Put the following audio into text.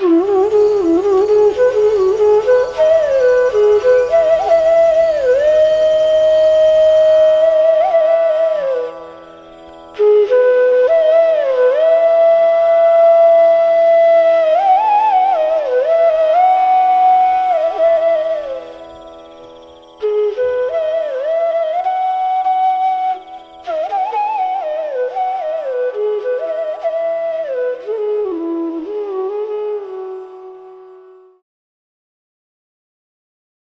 嗯。